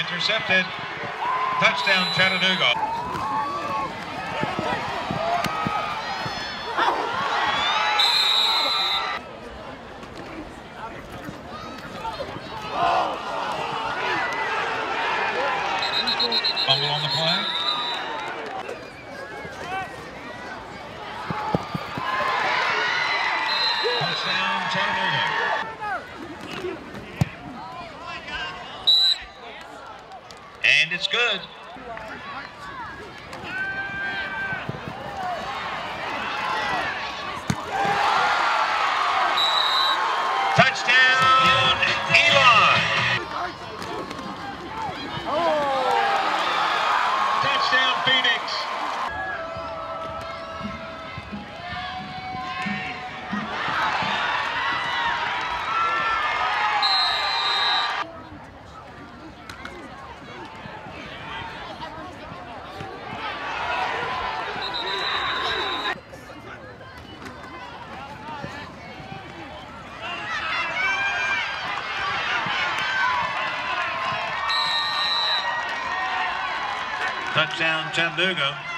intercepted. Touchdown, Chattanooga. Touchdown, Chattanooga. And it's good. Touchdown, Elon. Touchdown, Phoenix. Touchdown, Chattanooga.